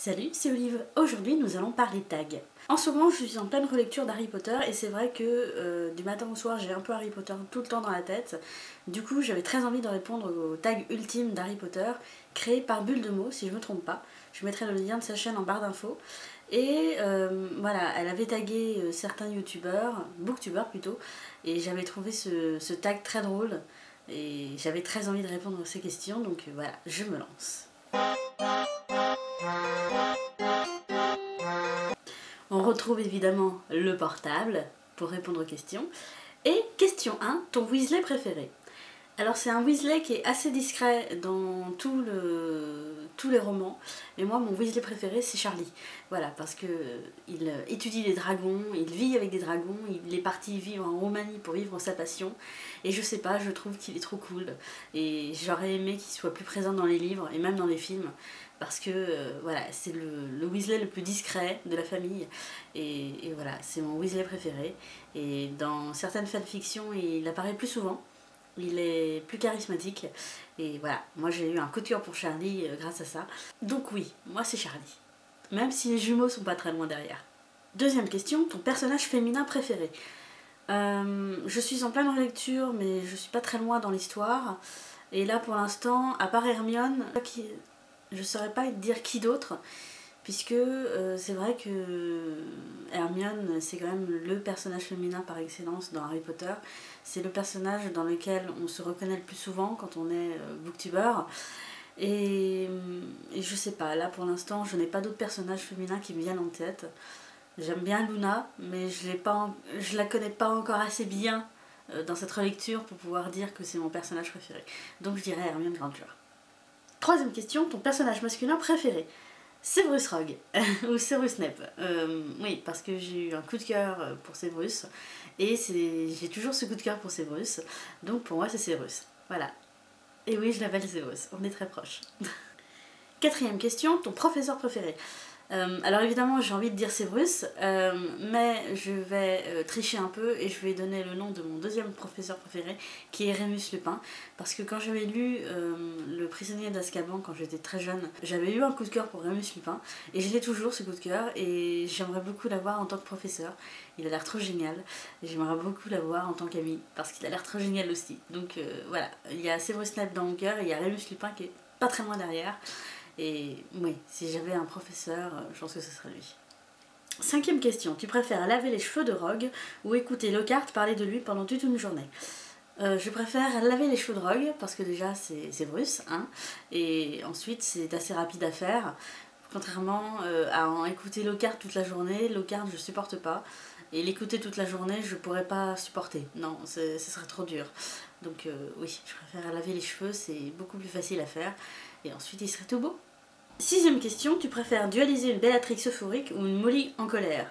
Salut, c'est Olive. Aujourd'hui, nous allons parler tag. En ce moment, je suis en pleine relecture d'Harry Potter et c'est vrai que euh, du matin au soir, j'ai un peu Harry Potter tout le temps dans la tête. Du coup, j'avais très envie de répondre au tag ultime d'Harry Potter, créé par Bulle de mots, si je me trompe pas. Je mettrai le lien de sa chaîne en barre d'infos. Et euh, voilà, elle avait tagué euh, certains youtubeurs, booktubeurs plutôt, et j'avais trouvé ce, ce tag très drôle. Et j'avais très envie de répondre à ces questions, donc voilà, je me lance. Retrouve évidemment le portable pour répondre aux questions. Et question 1, ton Weasley préféré? Alors c'est un Weasley qui est assez discret dans tous les romans, mais moi mon Weasley préféré c'est Charlie. Voilà, parce que il étudie les dragons, il vit avec des dragons, il est parti vivre en Roumanie pour vivre sa passion, et je sais pas, je trouve qu'il est trop cool, et j'aurais aimé qu'il soit plus présent dans les livres et même dans les films, parce que euh, voilà, c'est le, Weasley le plus discret de la famille, et voilà, c'est mon Weasley préféré, et dans certaines fanfictions il apparaît plus souvent, il est plus charismatique. Et voilà, moi j'ai eu un coup de cœur pour Charlie euh, grâce à ça. Donc oui, moi c'est Charlie. Même si les jumeaux sont pas très loin derrière. Deuxième question, ton personnage féminin préféré euh, Je suis en pleine lecture, mais je suis pas très loin dans l'histoire. Et là pour l'instant, à part Hermione, je saurais pas dire qui d'autre puisque euh, c'est vrai que Hermione c'est quand même le personnage féminin par excellence dans Harry Potter. C'est le personnage dans lequel on se reconnaît le plus souvent quand on est euh, booktuber. Et, je sais pas, là pour l'instant je n'ai pas d'autres personnages féminins qui me viennent en tête. J'aime bien Luna, mais je, pas, la connais pas encore assez bien euh, dans cette relecture pour pouvoir dire que c'est mon personnage préféré. Donc je dirais Hermione Granger. Troisième question, ton personnage masculin préféré? Severus Rogue ou Severus Snape. Euh, oui, parce que j'ai eu un coup de cœur euh, pour Severus et j'ai toujours ce coup de cœur pour Severus. Donc pour moi, c'est Severus. Voilà. Et oui, je l'appelle Severus. On est très proches. Quatrième question, ton professeur préféré euh, alors évidemment j'ai envie de dire Severus, euh, mais je vais euh, tricher un peu et je vais donner le nom de mon deuxième professeur préféré qui est Rémus Lupin. Parce que quand j'avais lu Le prisonnier d'Azkaban quand j'étais très jeune, j'avais eu un coup de cœur pour Rémus Lupin et je l'ai toujours ce coup de cœur et j'aimerais beaucoup l'avoir en tant que professeur. Il a l'air trop génial et j'aimerais beaucoup l'avoir en tant qu'ami parce qu'il a l'air trop génial aussi. Donc voilà, il y a Severus Snape dans mon cœur et il y a Rémus Lupin qui est pas très loin derrière. Et oui, si j'avais un professeur, euh, je pense que ce serait lui. Cinquième question, tu préfères laver les cheveux de Rogue ou écouter Lockhart parler de lui pendant toute une journée? Euh, je préfère laver les cheveux de Rogue parce que déjà c'est Bruce, hein, et ensuite c'est assez rapide à faire. Contrairement euh, à en écouter Lockhart toute la journée, Lockhart je supporte pas. Et l'écouter toute la journée, je pourrais pas supporter. Non, ce serait trop dur. Donc oui, je préfère laver les cheveux, c'est beaucoup plus facile à faire. Et ensuite, il serait tout beau. Sixième question, tu préfères dualiser une Bellatrix euphorique ou une Molly en colère?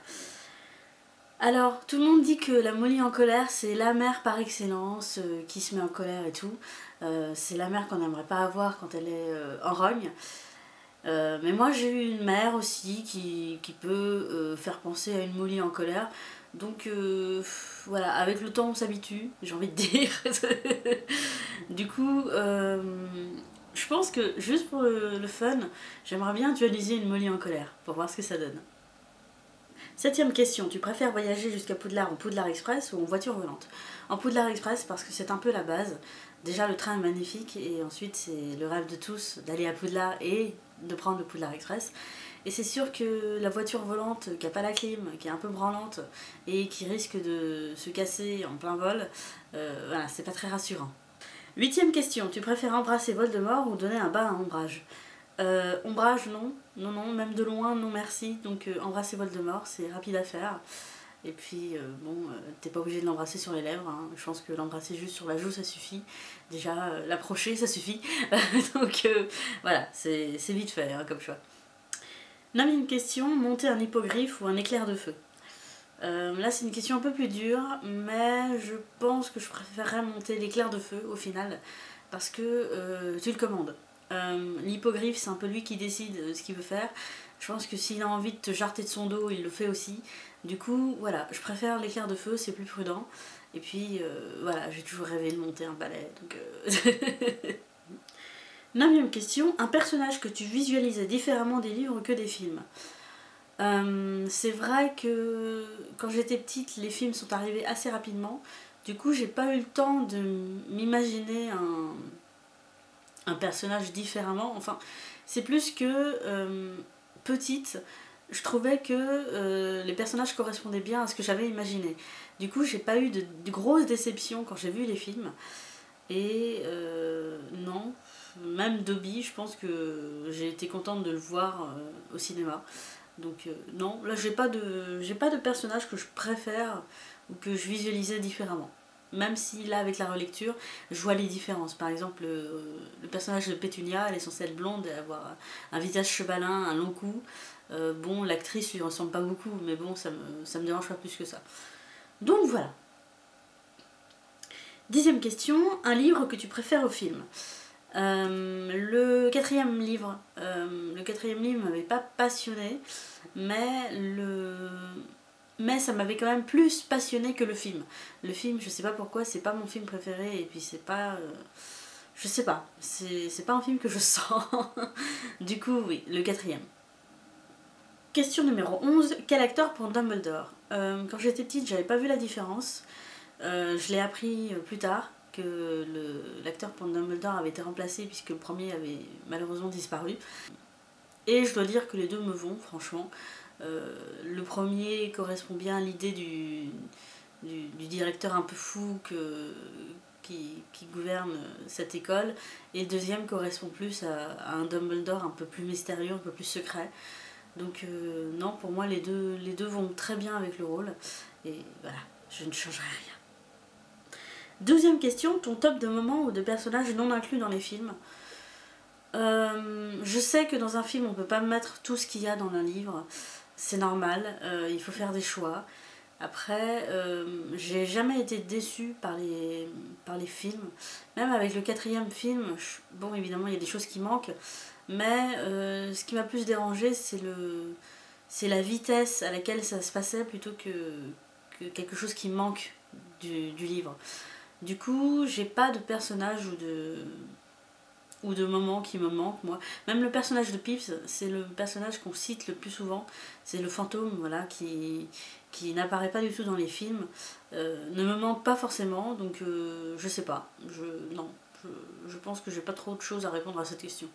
Alors, tout le monde dit que la Molly en colère, c'est la mère par excellence euh, qui se met en colère et tout. Euh, c'est la mère qu'on n'aimerait pas avoir quand elle est euh, en rogne. mais moi, j'ai eu une mère aussi qui, qui peut faire penser à une Molly en colère. Donc, voilà, avec le temps, on s'habitue, j'ai envie de dire. du coup, je pense que juste pour le, fun, j'aimerais bien dualiser une Molly en colère pour voir ce que ça donne. Septième question, tu préfères voyager jusqu'à Poudlard en Poudlard Express ou en voiture volante? En Poudlard Express parce que c'est un peu la base. Déjà le train est magnifique et ensuite c'est le rêve de tous d'aller à Poudlard et de prendre le Poudlard Express. Et c'est sûr que la voiture volante qui n'a pas la clim, qui est un peu branlante et qui risque de se casser en plein vol, euh, voilà, c'est pas très rassurant. Huitième question, tu préfères embrasser Voldemort ou donner un bas à Ombrage euh, Ombrage, non. Non, non, même de loin, non merci. Donc euh, embrasser Voldemort, c'est rapide à faire. Et puis, euh, bon, t'es pas obligé de l'embrasser sur les lèvres. Hein. Je pense que l'embrasser juste sur la joue, ça suffit. Déjà, l'approcher, ça suffit. Donc voilà, c'est vite fait hein, comme choix. Neuvième question, monter un hippogriffe ou un éclair de feu euh, là c'est une question un peu plus dure, mais je pense que je préférerais monter l'éclair de feu au final, parce que euh, tu le commandes. Euh, c'est un peu lui qui décide ce qu'il veut faire. Je pense que s'il a envie de te jarter de son dos, il le fait aussi. Du coup, voilà, je préfère l'éclair de feu, c'est plus prudent. Et puis, voilà, j'ai toujours rêvé de monter un balai. Donc, Neuvième question, un personnage que tu visualisais différemment des livres que des films. Euh, c'est vrai que quand j'étais petite, les films sont arrivés assez rapidement. Du coup, j'ai pas eu le temps de m'imaginer un, un personnage différemment. Enfin, c'est plus que euh, petite, je trouvais que euh, les personnages correspondaient bien à ce que j'avais imaginé. Du coup, j'ai pas eu de, grosses déceptions quand j'ai vu les films. Et non, même Dobby, je pense que j'ai été contente de le voir au cinéma. Donc non, là j'ai pas de j'ai pas de personnage que je préfère ou que je visualisais différemment. Même si là avec la relecture je vois les différences. Par exemple le, personnage de Pétunia elle est censée être blonde et avoir un visage chevalin un long cou. Euh, bon l'actrice lui ressemble pas beaucoup mais bon ça me, ça me dérange pas plus que ça. Donc voilà. Dixième question un livre que tu préfères au film? Euh, le quatrième livre euh, le quatrième livre m'avait pas passionné mais le mais ça m'avait quand même plus passionné que le film. Le film, je sais pas pourquoi, c'est pas mon film préféré et puis c'est pas. Euh, je sais pas, c'est pas un film que je sens. du coup, oui, le quatrième. Question numéro 11. Quel acteur pour Dumbledore? Euh, Quand j'étais petite, j'avais pas vu la différence. Je l'ai appris plus tard que l'acteur pour Dumbledore avait été remplacé puisque le premier avait malheureusement disparu. Et je dois dire que les deux me vont, franchement. Euh, le premier correspond bien à l'idée du, du, directeur un peu fou que, qui, gouverne cette école. Et le deuxième correspond plus à, un Dumbledore un peu plus mystérieux, un peu plus secret. Donc euh, non, pour moi les deux, les deux vont très bien avec le rôle. Et voilà, je ne changerai rien. Deuxième question, ton top de moments ou de personnages non inclus dans les films. Euh, je sais que dans un film on peut pas mettre tout ce qu'il y a dans un livre c'est normal, euh, il faut faire des choix. Après, euh, j'ai jamais été déçue par les, par les films. Même avec le quatrième film, bon évidemment il y a des choses qui manquent, mais ce qui m'a plus dérangé c'est le c'est la vitesse à laquelle ça se passait plutôt que, que quelque chose qui manque du, du livre. Du coup, j'ai pas de personnage ou de, ou de moments qui me manquent moi. Même le personnage de Pips, c'est le personnage qu'on cite le plus souvent. C'est le fantôme voilà, qui, qui n'apparaît pas du tout dans les films. Euh, ne me manque pas forcément, donc euh, je sais pas. Je, non, je, pense que j'ai pas trop de choses à répondre à cette question.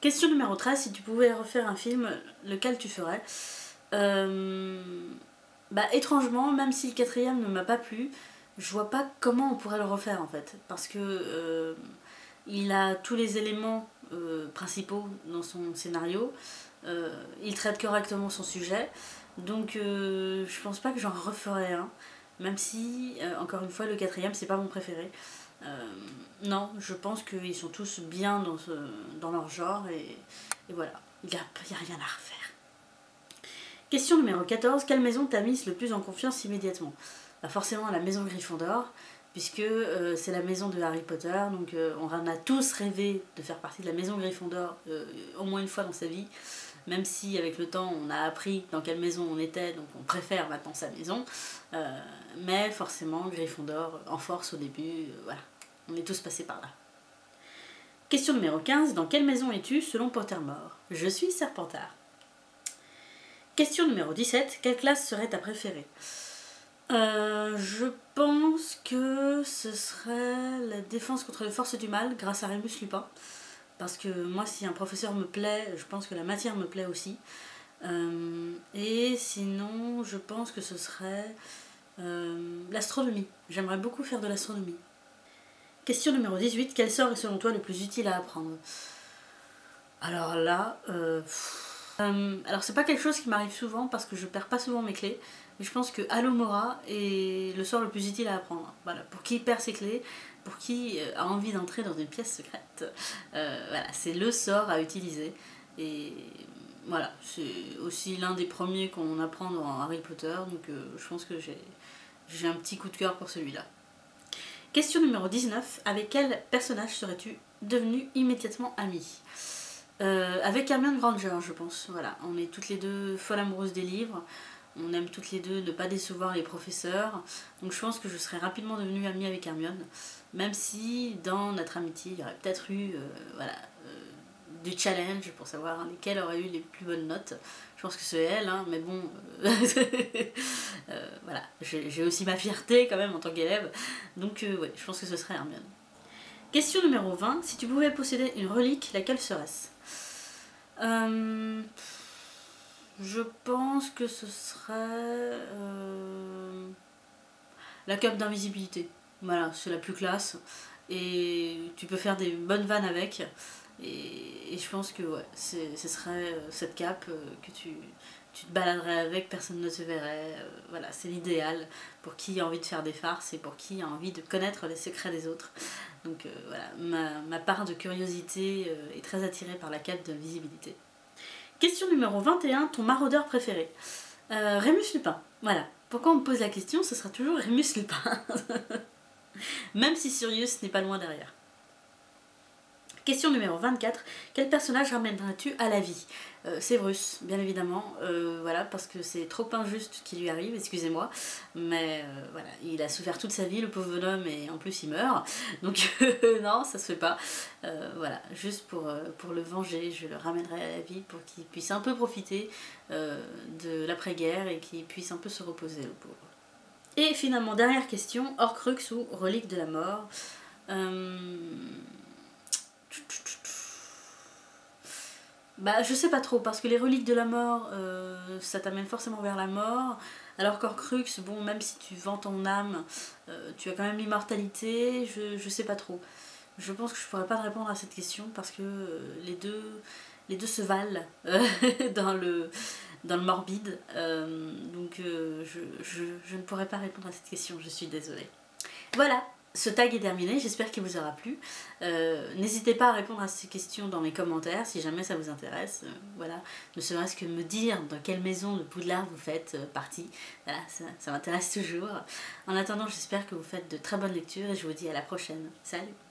Question numéro 13, si tu pouvais refaire un film, lequel tu ferais? Euh, Bah étrangement, même si le quatrième ne m'a pas plu, je vois pas comment on pourrait le refaire en fait. Parce que il a tous les éléments euh, principaux dans son scénario. Euh, il traite correctement son sujet. Donc euh, je pense pas que j'en referai un. Même si, encore une fois, le quatrième, c'est pas mon préféré. non, je pense qu'ils sont tous bien dans, ce, dans leur genre et, voilà, il n'y a, a, rien à refaire. Question numéro 14. Quelle maison t'a mise le plus en confiance immédiatement? Bah Forcément la maison Gryffondor puisque euh, c'est la maison de Harry Potter, donc euh, on a tous rêvé de faire partie de la maison Gryffondor euh, au moins une fois dans sa vie, même si avec le temps on a appris dans quelle maison on était, donc on préfère maintenant sa maison, mais forcément Gryffondor en force au début, voilà, on est tous passés par là. Question numéro 15, dans quelle maison es-tu selon Pottermore? Je suis Serpentard. Question numéro 17, quelle classe serait ta préférée? Euh, je pense que ce serait la défense contre les forces du mal grâce à Rémus Lupin. Parce que moi, si un professeur me plaît, je pense que la matière me plaît aussi. Euh, et sinon, je pense que ce serait euh, l'astronomie. J'aimerais beaucoup faire de l'astronomie. Question numéro 18. Quel sort est selon toi le plus utile à apprendre? Alors là, alors c'est pas quelque chose qui m'arrive souvent parce que je perds pas souvent mes clés je pense que Alomora est le sort le plus utile à apprendre. Voilà, pour qui perd ses clés, pour qui euh, a envie d'entrer dans une pièce secrète. Euh, voilà, c'est le sort à utiliser. Et voilà, c'est aussi l'un des premiers qu'on apprend dans Harry Potter, donc euh, je pense que j'ai un petit coup de cœur pour celui-là. Question numéro 19. Avec quel personnage serais-tu devenu immédiatement ami? Avec Hermione Granger, je pense. Voilà, on est toutes les deux folles amoureuses des livres on aime toutes les deux ne pas décevoir les professeurs. Donc je pense que je serais rapidement devenue amie avec Hermione. Même si dans notre amitié, il y aurait peut-être eu voilà, du challenge pour savoir lesquelles auraient eu les plus bonnes notes. Je pense que c'est elle, hein, mais bon, voilà, j'ai aussi ma fierté quand même en tant qu'élève. Donc ouais, je pense que ce serait Hermione. Question numéro 20. Si tu pouvais posséder une relique, laquelle serait-ce? Euh, Je pense que ce serait euh, la cape d'invisibilité. Voilà, c'est la plus classe. Et tu peux faire des bonnes vannes avec. Et, je pense que ce serait euh, cette cape que tu, tu te baladerais avec, personne ne te verrait. voilà, c'est l'idéal pour qui a envie de faire des farces et pour qui a envie de connaître les secrets des autres. Donc euh, voilà, ma, part de curiosité euh, est très attirée par la quête de visibilité. Question numéro 21, ton maraudeur préféré euh, Rémus Lupin. Voilà. Pourquoi on me pose la question Ce sera toujours Rémus Lupin. Même si Sirius n'est pas loin derrière. Question numéro 24. Quel personnage ramèneras-tu à la vie? Euh, Sévrus, bien évidemment. Euh, voilà, parce que c'est trop injuste ce qui lui arrive, excusez-moi. Mais euh, voilà, il a souffert toute sa vie, le pauvre bonhomme, et en plus il meurt. Donc non, ça se fait pas. voilà, juste pour, pour le venger, je le ramènerai à la vie pour qu'il puisse un peu profiter de l'après-guerre et qu'il puisse un peu se reposer, le pauvre. Et finalement, dernière question, Horcrux ou relique de la mort? Bah, je sais pas trop, parce que les reliques de la mort, euh, ça t'amène forcément vers la mort. Alors qu'Orcrux, bon, même si tu vends ton âme, euh, tu as quand même l'immortalité, je, je sais pas trop. Je pense que je pourrais pas répondre à cette question parce que euh, les, deux, se valent dans, le, morbide. donc je, je, je ne pourrais pas répondre à cette question, je suis désolée. Voilà, ce tag est terminé, j'espère qu'il vous aura plu. Euh, n'hésitez pas à répondre à ces questions dans mes commentaires si jamais ça vous intéresse. Euh, voilà, ne serait-ce que me dire dans quelle maison de Poudlard vous faites euh, partie. Voilà, ça m'intéresse toujours. En attendant, j'espère que vous faites de très bonnes lectures et je vous dis à la prochaine. Salut